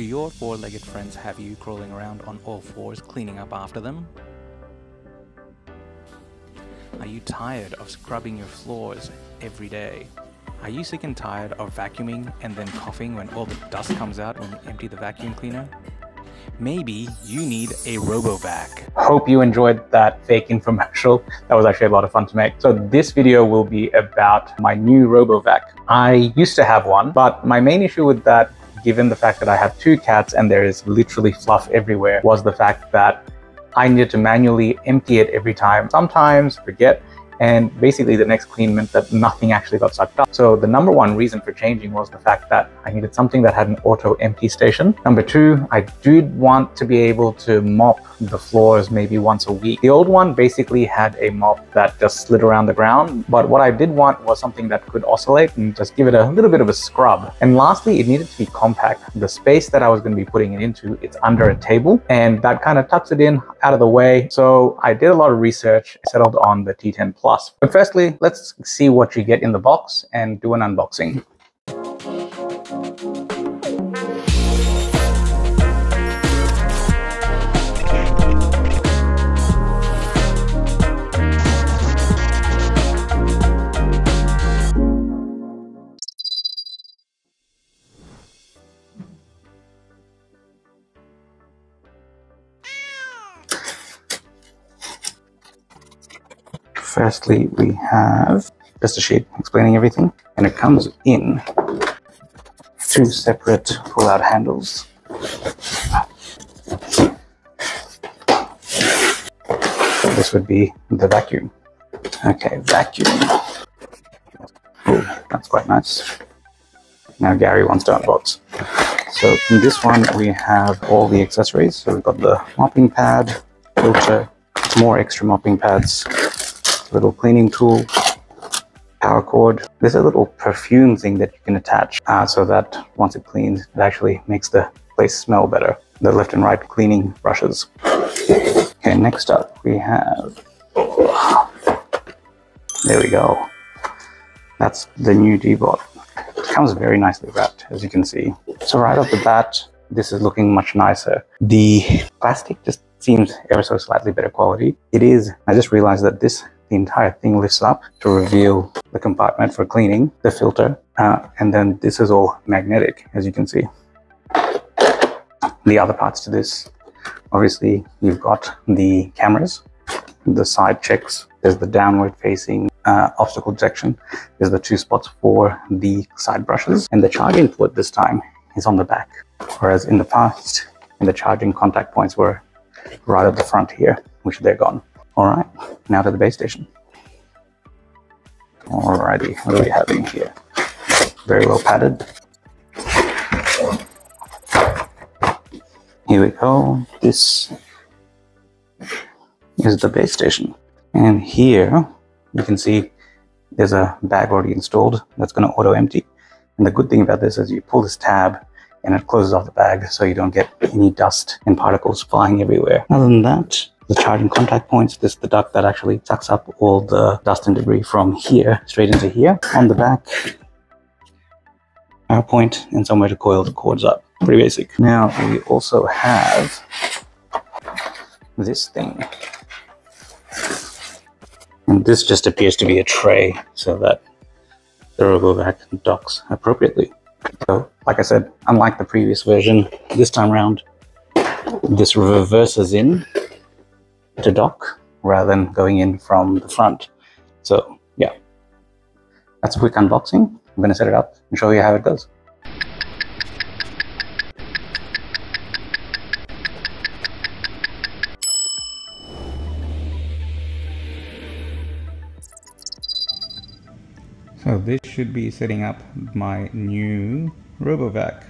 Do your four legged friends have you crawling around on all fours cleaning up after them? Are you tired of scrubbing your floors every day? Are you sick and tired of vacuuming and then coughing when all the dust comes out when you empty the vacuum cleaner? Maybe you need a RoboVac. Hope you enjoyed that fake infomercial. That was actually a lot of fun to make. So this video will be about my new RoboVac. I used to have one, but my main issue with that given the fact that I have two cats and there is literally fluff everywhere, was the fact that I needed to manually empty it every time. Sometimes forget and basically the next clean meant that nothing actually got sucked up. So the number one reason for changing was the fact that I needed something that had an auto empty station. Number two, I did want to be able to mop the floors maybe once a week. The old one basically had a mop that just slid around the ground, but what I did want was something that could oscillate and just give it a little bit of a scrub. And lastly, it needed to be compact. The space that I was going to be putting it into, it's under a table and that kind of tucks it in out of the way. So I did a lot of research, settled on the T10 Plus Plus. But firstly, let's see what you get in the box and do an unboxing. Firstly, we have just a sheet explaining everything, and it comes in two separate pull-out handles. This would be the vacuum. Okay, vacuum. Oh, that's quite nice. Now Gary wants to unbox. So in this one, we have all the accessories. So we've got the mopping pad, filter, more extra mopping pads, little cleaning tool, power cord. There's a little perfume thing that you can attach uh, so that once it cleans, it actually makes the place smell better. The left and right cleaning brushes. Okay, next up we have, there we go. That's the new Deebot. It comes very nicely wrapped, as you can see. So right off the bat, this is looking much nicer. The plastic just seems ever so slightly better quality. It is, I just realized that this the entire thing lifts up to reveal the compartment for cleaning, the filter, uh, and then this is all magnetic, as you can see. The other parts to this, obviously, you've got the cameras, the side checks, there's the downward facing uh, obstacle detection, there's the two spots for the side brushes, and the charging port this time is on the back, whereas in the past, in the charging contact points were right at the front here, which they're gone. All right, now to the base station. Alrighty, what are we having here? Very well padded. Here we go. This is the base station. And here you can see there's a bag already installed that's going to auto empty. And the good thing about this is you pull this tab and it closes off the bag so you don't get any dust and particles flying everywhere. Other than that, the charging contact points. This is the duct that actually sucks up all the dust and debris from here straight into here. On the back, power point and somewhere to coil the cords up. Pretty basic. Now we also have this thing. And this just appears to be a tray so that the RoboVac docks appropriately. So, like I said, unlike the previous version, this time around, this reverses in to dock rather than going in from the front. So yeah, that's a quick unboxing. I'm to set it up and show you how it goes. So this should be setting up my new RoboVac.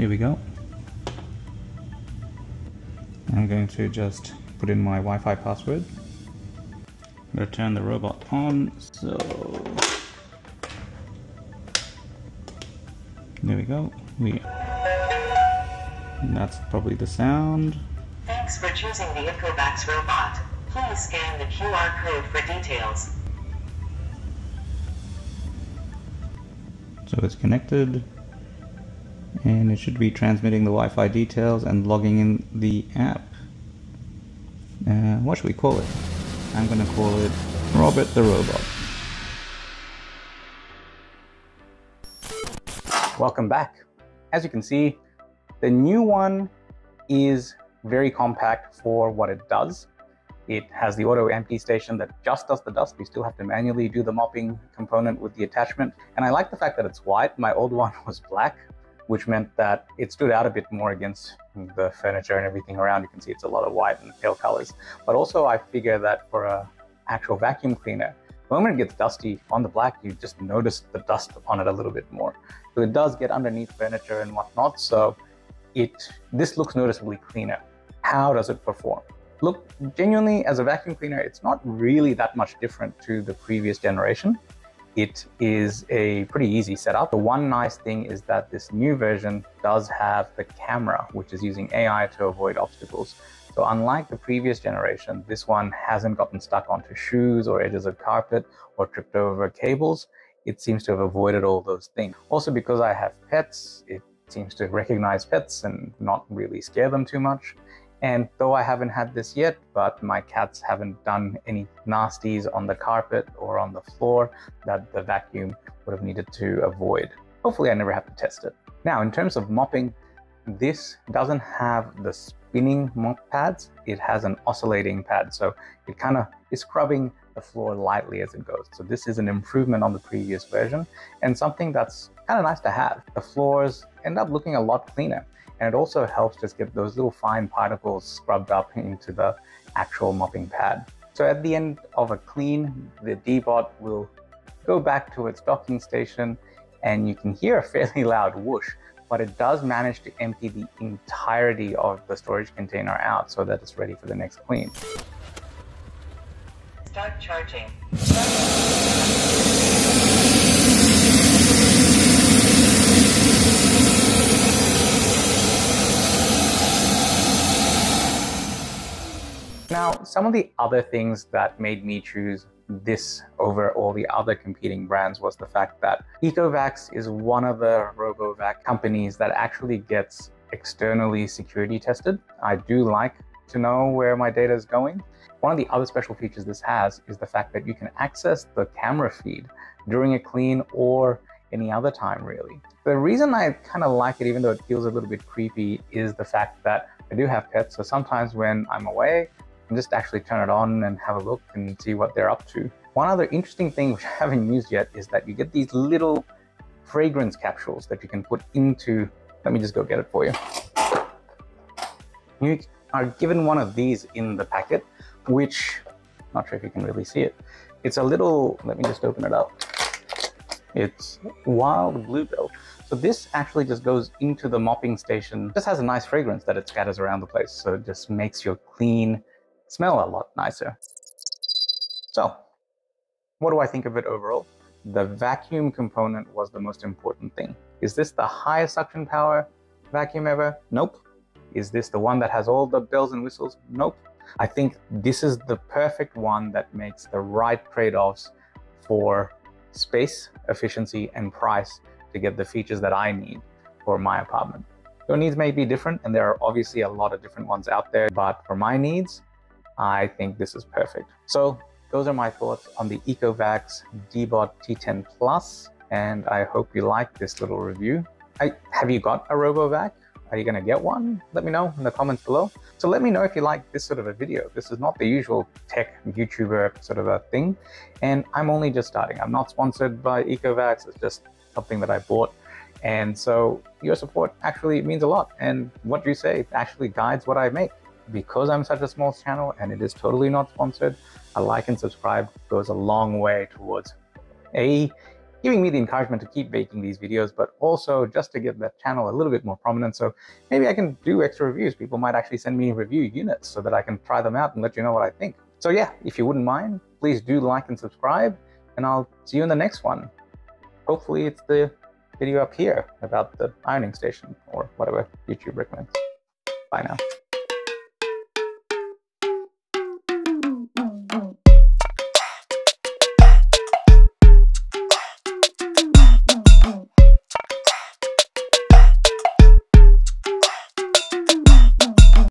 Here we go. I'm going to just put in my Wi-Fi password. I'm going to turn the robot on, so... There we go. We... That's probably the sound. Thanks for choosing the Ecovacs robot. Please scan the QR code for details. So it's connected and it should be transmitting the Wi-Fi details and logging in the app. Uh, what should we call it? I'm gonna call it Robert the Robot. Welcome back. As you can see, the new one is very compact for what it does. It has the auto empty station that just does the dust. We still have to manually do the mopping component with the attachment. And I like the fact that it's white. My old one was black, which meant that it stood out a bit more against the furniture and everything around. You can see it's a lot of white and pale colors. But also I figure that for a actual vacuum cleaner, the moment it gets dusty on the black, you just notice the dust on it a little bit more. So it does get underneath furniture and whatnot. So it this looks noticeably cleaner. How does it perform? Look, genuinely, as a vacuum cleaner, it's not really that much different to the previous generation. It is a pretty easy setup. The one nice thing is that this new version does have the camera, which is using AI to avoid obstacles. So unlike the previous generation, this one hasn't gotten stuck onto shoes or edges of carpet or tripped over cables. It seems to have avoided all those things. Also because I have pets, it seems to recognize pets and not really scare them too much. And though I haven't had this yet, but my cats haven't done any nasties on the carpet or on the floor that the vacuum would have needed to avoid. Hopefully I never have to test it. Now, in terms of mopping, this doesn't have the spinning mop pads. It has an oscillating pad. So it kind of is scrubbing the floor lightly as it goes. So this is an improvement on the previous version and something that's kind of nice to have. The floors end up looking a lot cleaner. And it also helps just get those little fine particles scrubbed up into the actual mopping pad. So at the end of a clean, the Deebot will go back to its docking station and you can hear a fairly loud whoosh, but it does manage to empty the entirety of the storage container out so that it's ready for the next clean. Start charging. Start Now, some of the other things that made me choose this over all the other competing brands was the fact that Ecovacs is one of the RoboVac companies that actually gets externally security tested. I do like to know where my data is going. One of the other special features this has is the fact that you can access the camera feed during a clean or any other time really. The reason I kind of like it, even though it feels a little bit creepy, is the fact that I do have pets. So sometimes when I'm away, and just actually turn it on and have a look and see what they're up to. One other interesting thing which I haven't used yet is that you get these little fragrance capsules that you can put into, let me just go get it for you. You are given one of these in the packet, which, not sure if you can really see it. It's a little, let me just open it up. It's wild bluebell. So this actually just goes into the mopping station. Just has a nice fragrance that it scatters around the place. So it just makes your clean smell a lot nicer. So, what do I think of it overall? The vacuum component was the most important thing. Is this the highest suction power vacuum ever? Nope. Is this the one that has all the bells and whistles? Nope. I think this is the perfect one that makes the right trade-offs for space, efficiency, and price to get the features that I need for my apartment. Your needs may be different, and there are obviously a lot of different ones out there, but for my needs, I think this is perfect. So those are my thoughts on the Ecovacs Deebot T10 Plus, and I hope you like this little review. I, have you got a RoboVac? Are you going to get one? Let me know in the comments below. So let me know if you like this sort of a video. This is not the usual tech YouTuber sort of a thing. And I'm only just starting. I'm not sponsored by Ecovacs. It's just something that I bought. And so your support actually means a lot. And what you say actually guides what I make because I'm such a small channel and it is totally not sponsored, a like and subscribe goes a long way towards A, giving me the encouragement to keep making these videos, but also just to get the channel a little bit more prominent. So maybe I can do extra reviews. People might actually send me review units so that I can try them out and let you know what I think. So yeah, if you wouldn't mind, please do like and subscribe and I'll see you in the next one. Hopefully it's the video up here about the ironing station or whatever YouTube recommends. Bye now.